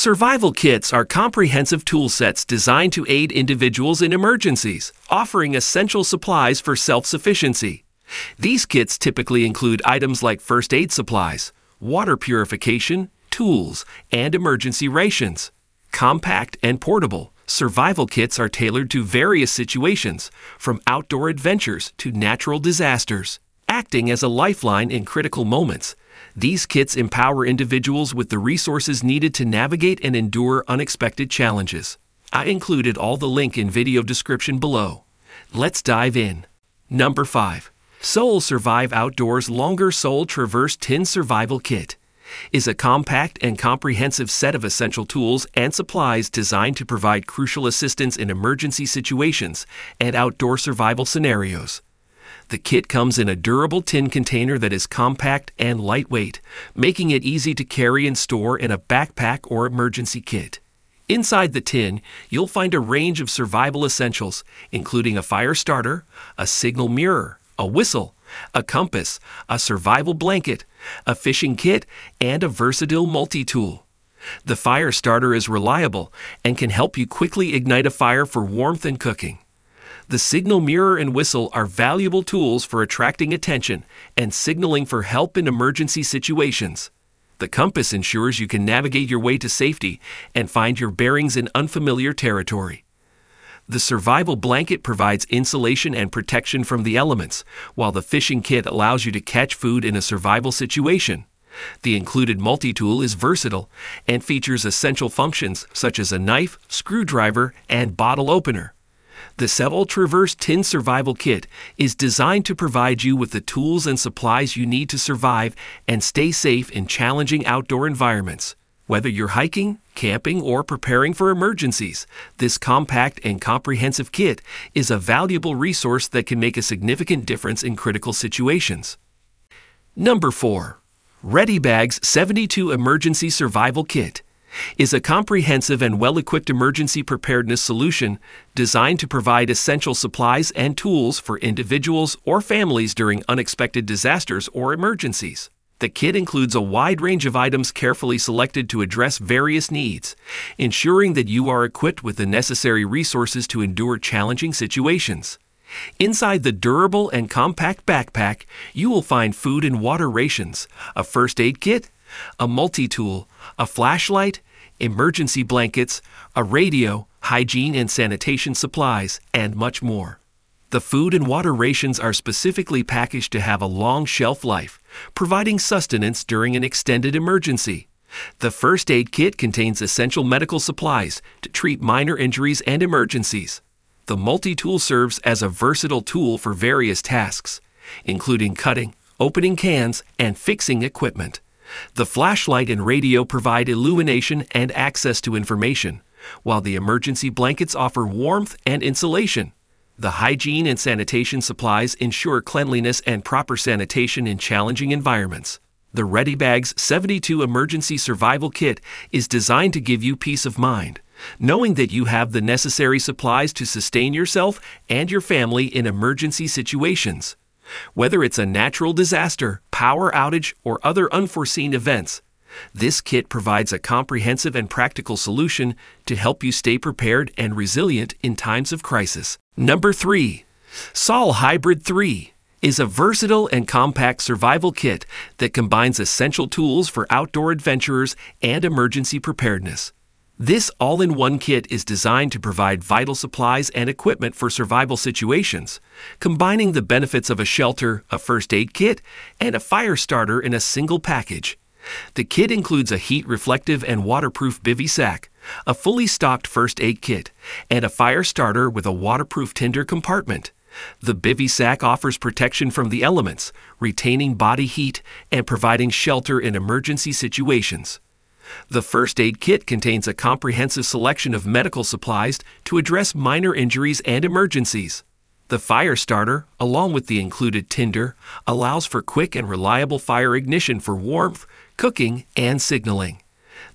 Survival kits are comprehensive tool sets designed to aid individuals in emergencies, offering essential supplies for self sufficiency. These kits typically include items like first aid supplies, water purification, tools, and emergency rations. Compact and portable, survival kits are tailored to various situations, from outdoor adventures to natural disasters. Acting as a lifeline in critical moments, these kits empower individuals with the resources needed to navigate and endure unexpected challenges. I included all the link in video description below. Let's dive in. Number 5. S.O.L. Survive Outdoors Longer S.O.L. Traverse Tin Survival Kit is a compact and comprehensive set of essential tools and supplies designed to provide crucial assistance in emergency situations and outdoor survival scenarios. The kit comes in a durable tin container that is compact and lightweight, making it easy to carry and store in a backpack or emergency kit. Inside the tin, you'll find a range of survival essentials, including a fire starter, a signal mirror, a whistle, a compass, a survival blanket, a fishing kit, and a versatile multi tool. The fire starter is reliable and can help you quickly ignite a fire for warmth and cooking. The signal mirror and whistle are valuable tools for attracting attention and signaling for help in emergency situations. The compass ensures you can navigate your way to safety and find your bearings in unfamiliar territory. The survival blanket provides insulation and protection from the elements, while the fishing kit allows you to catch food in a survival situation. The included multi tool is versatile and features essential functions such as a knife, screwdriver, and bottle opener. The S.O.L. Traverse Tin Survival Kit is designed to provide you with the tools and supplies you need to survive and stay safe in challenging outdoor environments. Whether you're hiking, camping, or preparing for emergencies, this compact and comprehensive kit is a valuable resource that can make a significant difference in critical situations. Number 4. RediBags 72 Emergency Survival Kit is a comprehensive and well equipped emergency preparedness solution designed to provide essential supplies and tools for individuals or families during unexpected disasters or emergencies. The kit includes a wide range of items carefully selected to address various needs, ensuring that you are equipped with the necessary resources to endure challenging situations. Inside the durable and compact backpack, you will find food and water rations, a first aid kit, a multi tool, a flashlight, emergency blankets, a radio, hygiene and sanitation supplies, and much more. The food and water rations are specifically packaged to have a long shelf life, providing sustenance during an extended emergency. The first aid kit contains essential medical supplies to treat minor injuries and emergencies. The multi tool serves as a versatile tool for various tasks, including cutting, opening cans, and fixing equipment. The flashlight and radio provide illumination and access to information, while the emergency blankets offer warmth and insulation. The hygiene and sanitation supplies ensure cleanliness and proper sanitation in challenging environments. The RediBags 72 Emergency Survival Kit is designed to give you peace of mind, knowing that you have the necessary supplies to sustain yourself and your family in emergency situations. Whether it's a natural disaster, power outage, or other unforeseen events, this kit provides a comprehensive and practical solution to help you stay prepared and resilient in times of crisis. Number 3. Sol Hybrid 3 is a versatile and compact survival kit that combines essential tools for outdoor adventurers and emergency preparedness. This all in one kit is designed to provide vital supplies and equipment for survival situations, combining the benefits of a shelter, a first aid kit, and a fire starter in a single package. The kit includes a heat reflective and waterproof bivy sack, a fully stocked first aid kit, and a fire starter with a waterproof tinder compartment. The bivy sack offers protection from the elements, retaining body heat and providing shelter in emergency situations. The first aid kit contains a comprehensive selection of medical supplies to address minor injuries and emergencies. The fire starter, along with the included tinder, allows for quick and reliable fire ignition for warmth, cooking, and signaling.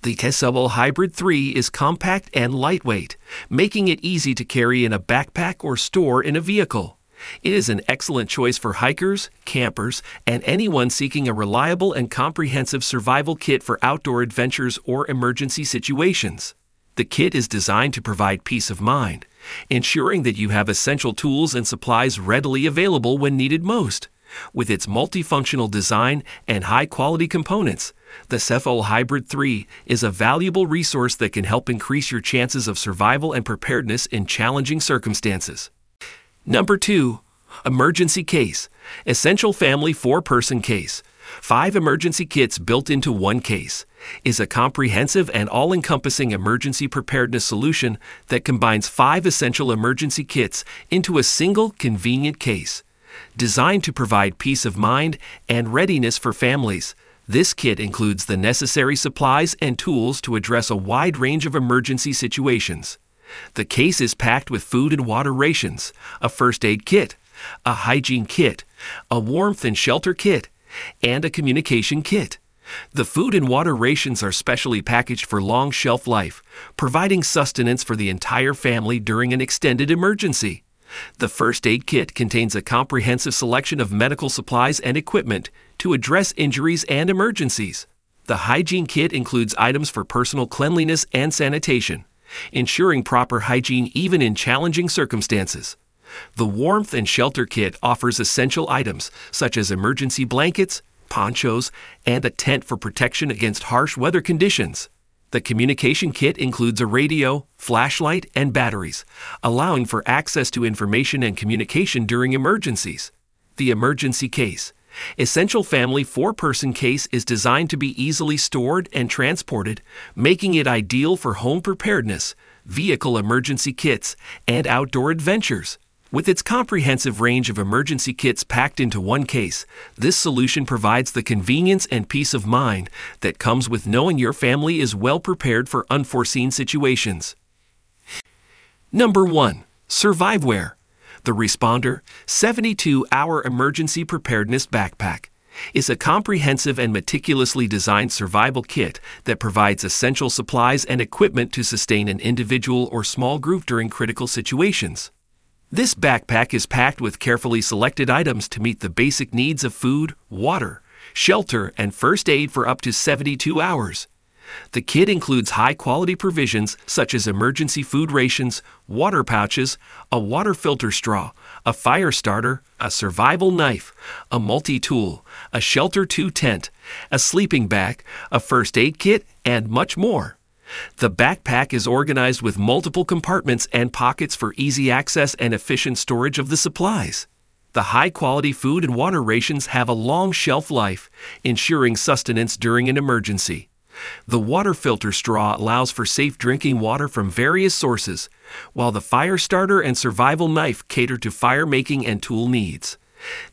The S.O.L. Hybrid 3 is compact and lightweight, making it easy to carry in a backpack or store in a vehicle. It is an excellent choice for hikers, campers, and anyone seeking a reliable and comprehensive survival kit for outdoor adventures or emergency situations. The kit is designed to provide peace of mind, ensuring that you have essential tools and supplies readily available when needed most. With its multifunctional design and high quality components, the S.O.L. Hybrid 3 is a valuable resource that can help increase your chances of survival and preparedness in challenging circumstances. Number 2. Emergency Case Essential Family 4 Person Case. Five emergency kits built into one case is a comprehensive and all encompassing emergency preparedness solution that combines five essential emergency kits into a single convenient case. Designed to provide peace of mind and readiness for families, this kit includes the necessary supplies and tools to address a wide range of emergency situations. The case is packed with food and water rations, a first aid kit, a hygiene kit, a warmth and shelter kit, and a communication kit. The food and water rations are specially packaged for long shelf life, providing sustenance for the entire family during an extended emergency. The first aid kit contains a comprehensive selection of medical supplies and equipment to address injuries and emergencies. The hygiene kit includes items for personal cleanliness and sanitation, ensuring proper hygiene even in challenging circumstances. The warmth and shelter kit offers essential items such as emergency blankets, ponchos, and a tent for protection against harsh weather conditions. The communication kit includes a radio, flashlight, and batteries, allowing for access to information and communication during emergencies. The emergency case. Essential Family four person case is designed to be easily stored and transported, making it ideal for home preparedness, vehicle emergency kits, and outdoor adventures. With its comprehensive range of emergency kits packed into one case, this solution provides the convenience and peace of mind that comes with knowing your family is well prepared for unforeseen situations. Number 1. Surviveware. The Responder 72 Hour Emergency Preparedness Backpack is a comprehensive and meticulously designed survival kit that provides essential supplies and equipment to sustain an individual or small group during critical situations. This backpack is packed with carefully selected items to meet the basic needs of food, water, shelter, and first aid for up to 72 hours. The kit includes high quality provisions such as emergency food rations, water pouches, a water filter straw, a fire starter, a survival knife, a multi tool, a shelter 2 tent, a sleeping bag, a first aid kit, and much more. The backpack is organized with multiple compartments and pockets for easy access and efficient storage of the supplies. The high quality food and water rations have a long shelf life, ensuring sustenance during an emergency. The water filter straw allows for safe drinking water from various sources, while the fire starter and survival knife cater to fire making and tool needs.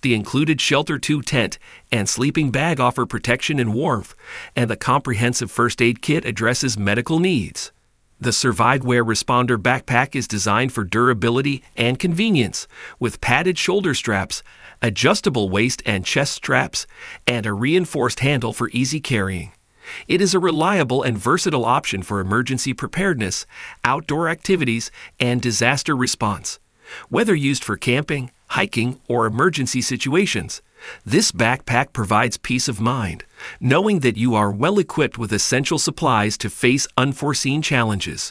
The included Shelter 2 tent and sleeping bag offer protection and warmth, and the comprehensive first aid kit addresses medical needs. The Surviveware Responder backpack is designed for durability and convenience, with padded shoulder straps, adjustable waist and chest straps, and a reinforced handle for easy carrying. It is a reliable and versatile option for emergency preparedness, outdoor activities, and disaster response. Whether used for camping, hiking, or emergency situations, this backpack provides peace of mind, knowing that you are well equipped with essential supplies to face unforeseen challenges.